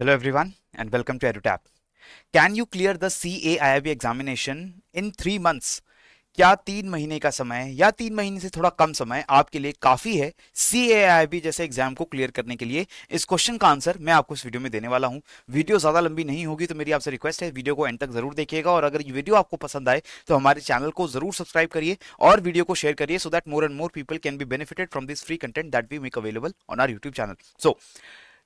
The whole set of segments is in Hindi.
Hello, everyone, and welcome to EduTap. Can you clear the CAIIB examination in three months? क्या तीन महीने का समय या तीन महीने से थोड़ा कम समय आपके लिए काफ़ी है सी ए जैसे एग्ज़ाम को क्लियर करने के लिए। इस क्वेश्चन का आंसर मैं आपको इस वीडियो में देने वाला हूँ। वीडियो ज़्यादा लंबी नहीं होगी तो मेरी आपसे रिक्वेस्ट है वीडियो को एंड तक ज़रूर देखिएगा। और अगर वीडियो आपको पसंद आए तो हमारे चैनल को ज़रूर सब्सक्राइब करिए और वीडियो को शेयर करिए so that more and more people can be benefited from this free content that we make available on our YouTube channel so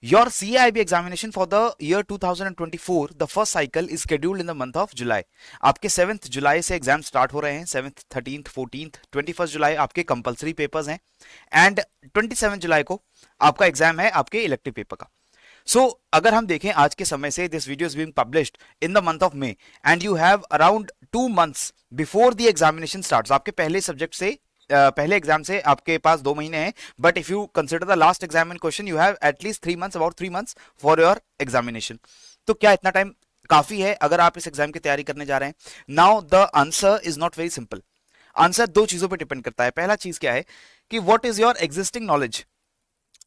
Your CIB examination for the year 2024, the first cycle is scheduled in the month of July. आपके सेवेंथ जुलाई से एग्ज़ाम स्टार्ट हो रहे हैं seventh thirteenth fourteenth twenty first जुलाई आपके कंपलसरी पेपर्स हैं ट्वेंटी सेवन जुलाई को आपका एग्ज़ाम है आपके इलेक्टिव पेपर का सो so, अगर हम देखें आज के समय से this video is being published in the month of May and you have around two months before the examination starts आपके पहले सब्जेक्ट से पहले एग्ज़ाम से आपके पास दो महीने हैं but if you consider the last exam in question you have at least three months about three months for your examination तो क्या इतना टाइम काफ़ी है अगर आप इस एग्ज़ाम की तैयारी करने जा रहे हैं? Now the answer is not very simple answer दो चीज़ों पर डिपेंड करता है। पहला चीज़ क्या है कि what is your existing knowledge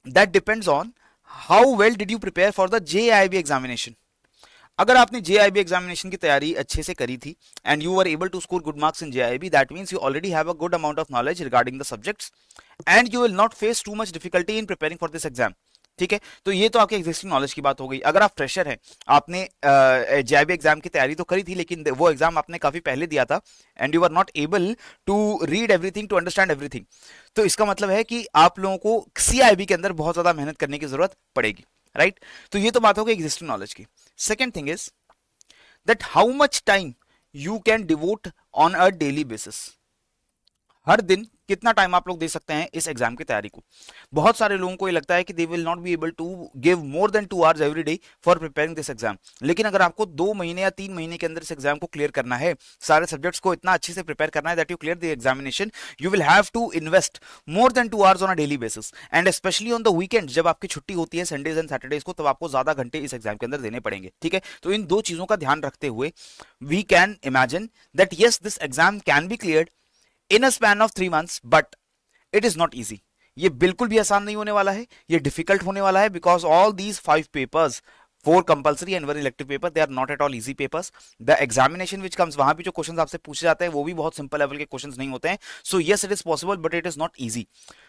that depends on how well did you prepare for the J I B examination अगर आपने जे आई बी एग्जामिनेशन की तैयारी अच्छे से करी थी and you are able to score good marks in J I B that means you already have a good amount of knowledge regarding the subjects and you will not face too much difficulty in preparing for this exam ठीक है? तो ये तो आपके एग्जिस्टिंग नॉलेज की बात हो गई। अगर आप फ्रेशर हैं, आपने जेआईबी एग्ज़ाम की तैयारी तो करी थी, लेकिन वो एग्ज़ाम आपने काफ़ी पहले दिया था and you are not able to read everything to understand everything तो इसका मतलब है कि आप लोगों को सीआईबी के अंदर बहुत ज़्यादा मेहनत करने की ज़रूरत पड़ेगी राइट right? तो ये तो बात हो गई एग्जिस्टिंग नॉलेज की। Second thing is that how much time you can devote on a daily basis. हर दिन कितना टाइम आप लोग दे सकते हैं इस एग्ज़ाम की तैयारी को। बहुत सारे लोगों को ये लगता है कि they will not be able to give more than two hours every day for preparing this exam लेकिन अगर आपको दो महीने या तीन महीने के अंदर इस एग्ज़ाम को क्लियर करना है, सारे सब्जेक्ट्स को इतना अच्छे से प्रिपेयर करना है that you clear the examination you will have to invest more than two hours on a daily basis and specially on the weekend जब आपकी छुट्टी होती है संडेज एंड सैटरडेज को, तब आपको ज़्यादा घंटे इस एग्ज़ाम के अंदर देने पड़ेंगे, ठीक है? तो इन दो चीज़ों का ध्यान रखते हुए we can imagine that yes this exam can be clear in a span of three months but it is not easy ये बिल्कुल भी आसान नहीं होने वाला है, ये डिफ़िकल्ट होने वाला है because all these five papers four compulsory and one elective paper they are not at all easy papers the examination which comes वहाँ भी जो क्वेश्चन आपसे पूछे जाते हैं, वो भी बहुत सिंपल लेवल के क्वेश्चन नहीं होते हैं. So yes it is possible but it is not easy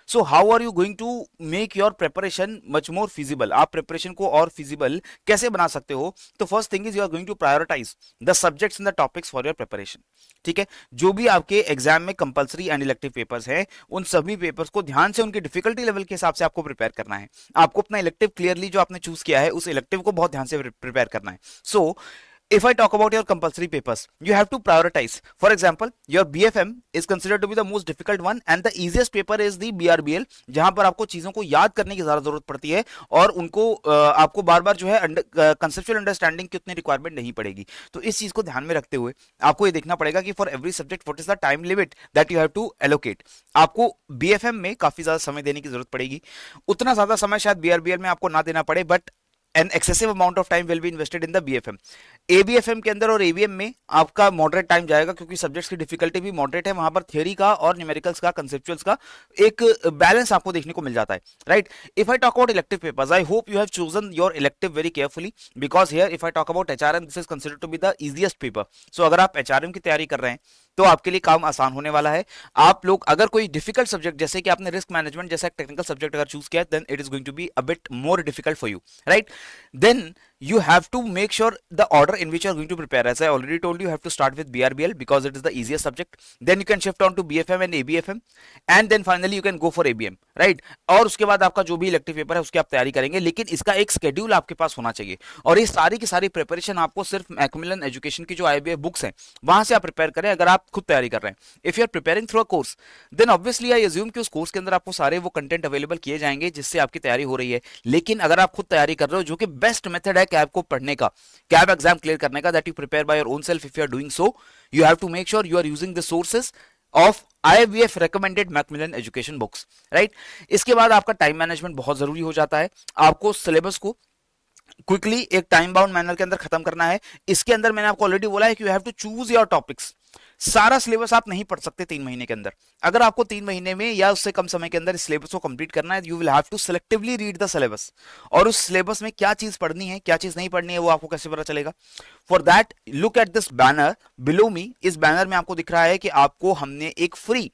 so how are you going to make your preparation much more feasible आप प्रेपरेशन को और फिजिबल कैसे बना सकते हो? तो first thing is you are going to prioritize the subjects in the topics for your preparation ठीक है? जो भी आपके एग्ज़ाम में कंपलसरी एंड इलेक्टिव पेपर्स हैं उन सभी पेपर्स को ध्यान से उनकी डिफिकल्टी लेवल के हिसाब से आपको प्रिपेयर करना है। आपको अपना इलेक्टिव क्लियरली जो आपने चूज़ किया है उस इलेक्टिव को बहुत ध्यान से प्रिपेयर करना है। सो so, if I talk about your compulsory papers, you have to prioritize. For example, your BFM is considered to be the most difficult one and the easiest paper is the BRBL जहाँ पर आपको चीज़ों को याद करने की ज़्यादा ज़रूरत पड़ती है और उनको आपको बार बार जो है कंसेप्चुअल अंडरस्टैंडिंग की उतनी रिक्वायरमेंट नहीं पड़ेगी। तो इस चीज़ को ध्यान में रखते हुए आपको ये देखना पड़ेगा कि for every subject what is the time limit that you have to allocate आपको बीएफएम में काफ़ी ज़्यादा समय देने की ज़रूरत पड़ेगी। उतना ज़्यादा समय शायद बीआरबीएल में आपको ना देना पड़े but an excessive amount of time will be invested in the BFM ABFM के अंदर और एवीएम में आपका मॉडरेट टाइम जाएगा क्योंकि सब्जेक्ट्स की डिफिकल्टी भी मॉडरेट है, वहाँ पर थियोरी का और न्यूमेरिकल्स का कंसेप्चुअल्स का एक बैलेंस आपको देखने को मिल जाता है right if I talk about elective papers I hope you have chosen your elective very carefully because here if I talk about HRM this is consider to be the easiest paper so अगर आप एचआरएम की तैयारी कर रहे हैं तो आपके लिए काम आसान होने वाला है। आप लोग अगर कोई डिफ़िकल्ट सब्जेक्ट जैसे कि आपने रिस्क मैनेजमेंट जैसा टेक्निकल सब्जेक्ट अगर चूज़ किया then it is going to be a bit bit more difficult for you right then you have to make sure the order in which you are going to prepare. As I already told you, you have to start with BRBL because it is the easiest subject. Then you can shift on to BFM and ABFM and then finally you can go for ABM, right? और उसके बाद आपका जो भी इलेक्टिव पेपर है उसकी आप तैयारी करेंगे लेकिन इसका एक स्केड्यूल आपके पास होना चाहिए और ये सारी की सारी प्रिपरेशन आपको सिर्फ़ मैकमिलन एजुकेशन की जो आई बुक्स हैं वहाँ से आप प्रिपेयर करें अगर आप खुद तैयारी कर रहे हैं if you are preparing through a course then obviously I assume कि उस कोर्स के अंदर आपको सारे वो कंटेंट अवेलेबल किए जाएँगे जिससे आपकी तैयारी हो रही है लेकिन अगर आप खुद तैयारी कर रहे हो जो कि बेस्ट मेथड है कैब को पढ़ने का कैब एग्ज़ाम क्लियर करने का that you prepare by your own self if you are doing so you have to make sure you are using the sources of IBF recommended Macmillan education books right इसके बाद आपका टाइम मैनेजमेंट बहुत ज़रूरी हो जाता है। आपको सिलेबस को क्विकली एक टाइम बाउंड मैनर के अंदर खत्म करना है। इसके अंदर मैंने आपको ऑलरेडी बोला है कि you have to choose your topics सारा सिलेबस आप नहीं पढ़ सकते तीन महीने के अंदर। अगर आपको तीन महीने में या उससे कम समय के अंदर सिलेबस को कंप्लीट करना है you will have to selectively read the syllabus और उस सिलेबस में क्या चीज़ पढ़नी है, क्या चीज़ नहीं पढ़नी है, वो आपको कैसे पता चलेगा? For that look at this banner below me इस बैनर में आपको दिख रहा है कि आपको हमने एक फ्री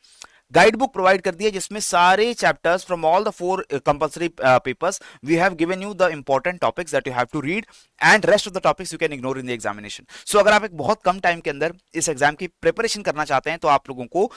गाइड बुक प्रोवाइड कर दी है जिसमें सारे chapters from all the four compulsory papers we have given you the important topics that you have to read and rest of the topics you can ignore in the examination so अगर आप एक बहुत कम टाइम के अंदर इस एग्ज़ाम की प्रिपरेशन करना चाहते हैं तो आप लोगों को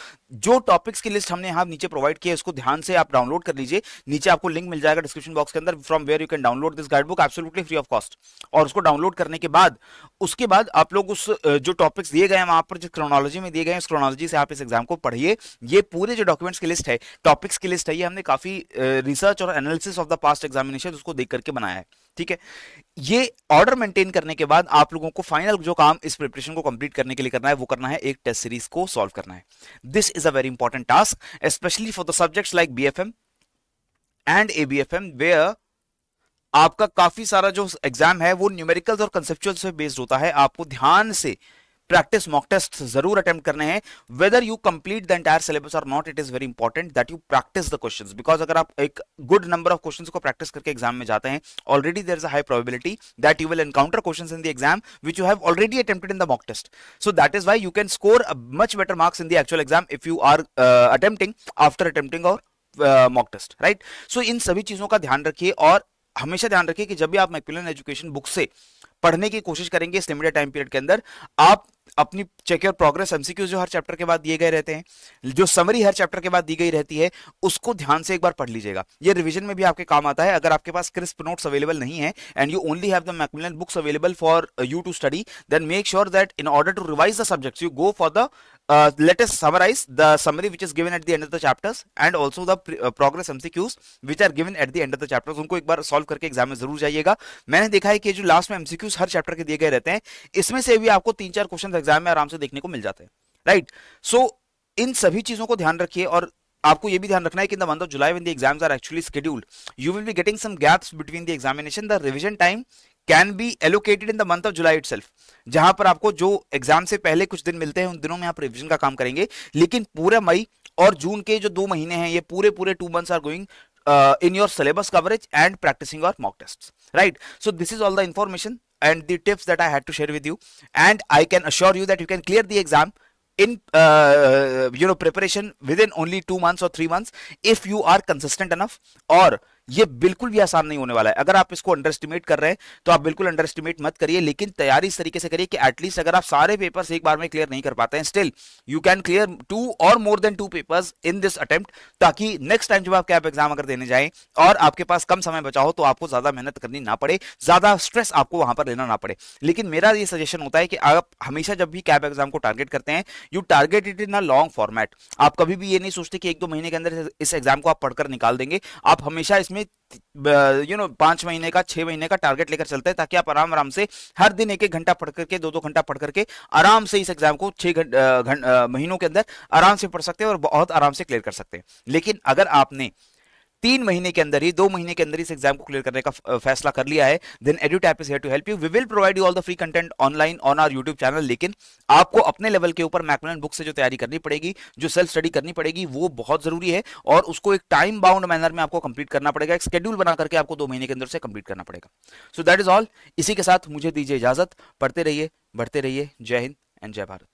जो टॉपिक्स की लिस्ट हमने यहाँ नीचे प्रोवाइड किया है, उसको ध्यान से आप डाउनलोड कर लीजिए। नीचे आपको लिंक मिल जाएगा डिस्क्रिप्शन बॉक्स के अंदर from where you can download this guide book absolutely free of cost और उसको डाउनलोड करने के बाद, उसके बाद आप लोग उस जो टॉपिक्स दिए गए हैं, वहाँ पर जो क्रोनोलॉजी में दिए गए हैं, उस क्रोनोलॉजी से आप इस एग्ज़ाम को पढ़िए। ये पूरे जो डॉक्यूमेंट्स की लिस्ट है टॉपिक्स की लिस्ट है, ये हमने काफ़ी रिसर्च और analysis of the past examination उसको देख करके बनाया है, ठीक है? ये ऑर्डर मेंटेन करने के बाद आप लोगों को फाइनल जो काम इस प्रिपरेशन को कंप्लीट करने के लिए करना है, वो करना है, एक टेस्ट सीरीज़ को सॉल्व करना है। This is a very important task specially for the subjects like BFM and ABFM where आपका काफ़ी सारा जो एग्ज़ाम है, वो न्यूमेरिकल्स और कंसेप्चुअल से बेस्ड होता है। आपको ध्यान से प्रैक्टिस मॉक टेस्ट ज़रूर अटेम्प्ट करने हैं whether you complete the entire syllabus or not it is very important that you practice the questions because अगर आप एक गुड नंबर ऑफ़ क्वेश्चंस को प्रैक्टिस करके एग्ज़ाम में जाते हैं already there is a high probability that you will encounter questions in the exam which you have already attempted in the mock test so that is why you can score much better marks in the actual exam if you are attempting after attempting or mock test right so इन सभी चीज़ों का ध्यान रखिए और हमेशा ध्यान रखिए कि जब भी आप मैक्यूलन एजुकेशन बुक से पढ़ने की कोशिश करेंगे इस लिमिटेड टाइम पीरियड के अंदर, आप अपनी चेक योर प्रोग्रेस एमसीक्यूज जो हर चैप्टर के बाद दिए गए रहते हैं जो समरी हर चैप्टर के बाद दी गई रहती है उसको ध्यान से एक बार पढ़ लीजिएगा। ये रिवीजन में भी आपके काम आता है अगर आपके पास क्रिस्प नोट्स अवेलेबल नहीं है and you only have the Macmillan books available for you to study then make sure that in order to revise the subjects you go for the summarize the summary which is given at the end of the chapters and also the uh, progress MCQs which are given at the end of the chapters उनको एक बार सॉल्व करके एग्ज़ाम में ज़रूर जाइएगा। मैंने देखा है कि जो लास्ट में MCQs हर चैप्टर के दिए गए रहते हैं इसमें से भी आपको तीन चार क्वेश्चन एग्ज़ाम में आराम से देखने को मिल जाते हैं राइट सो इन सभी चीज़ों को ध्यान रखिए और आपको ये भी ध्यान रखना है कि in the month of July when the exams are actually scheduled you will be getting some gaps between the examination the revision time can be allocated in the month of July itself जहाँ पर आपको जो एग्ज़ाम से पहले कुछ दिन मिलते हैं, उन दिनों में आप रिवीजन का काम करेंगे। लेकिन पूरे मई और जून के जो दो महीने हैं, ये पूरे पूरे two months are going in your syllabus coverage and practicing your mock tests, right? So, this is all the information. And the tips that i had to share with you. And i can assure you that you can clear the exam in uh, you know preparation within only two months or three months if you are consistent enough or ये बिल्कुल भी आसान नहीं होने वाला है। अगर आप इसको अंडर एस्टिमेट कर रहे हैं तो आप बिल्कुल अंडर एस्टिमेट मत करिए, लेकिन तैयारी इस तरीके से करिए कि एटलीस्ट अगर आप सारे पेपर्स एक बार में क्लियर नहीं कर पाते हैं still you can clear two or more than two papers in this attempt ताकि नेक्स्ट टाइम जब आप कैप एग्ज़ाम अगर देने जाए और आपके पास कम समय बचा हो तो आपको ज़्यादा मेहनत करनी ना पड़े, ज़्यादा स्ट्रेस आपको वहाँ पर लेना ना पड़े। लेकिन मेरा ये सजेशन होता है कि आप हमेशा जब भी कैप एग्ज़ाम को टारगेट करते हैं you target it in a long format आप कभी भी ये नहीं सोचते कि एक दो महीने के अंदर इस एग्ज़ाम को आप पढ़कर निकाल देंगे। आप हमेशा इसमें यू नो पाँच महीने का, छह महीने का टारगेट लेकर चलते हैं ताकि आप आराम आराम से हर दिन एक एक घंटा पढ़ करके, दो दो घंटा पढ़ करके आराम से इस एग्ज़ाम को छह महीनों के अंदर आराम से पढ़ सकते हैं और बहुत आराम से क्लियर कर सकते हैं। लेकिन अगर आपने तीन महीने के अंदर ही, दो महीने के अंदर इस एग्ज़ाम को क्लियर करने का फैसला कर लिया है। Then EduTap is here to help you we will provide you all the free content online on our YouTube channel लेकिन आपको अपने लेवल के ऊपर मैकमिलन बुक से जो तैयारी करनी पड़ेगी, जो सेल्फ स्टडी करनी पड़ेगी, वो बहुत ज़रूरी है और उसको एक टाइम बाउंड मैनर में आपको कंप्लीट करना पड़ेगा। एक शेड्यूल बना करके आपको दो महीने के अंदर से कंप्लीट करना पड़ेगा। सो दैट इज़ ऑल इसी के साथ मुझे दीजिए इजाज़त। पढ़ते रहिए, बढ़ते रहिए। जय हिंद एंड जय भारत।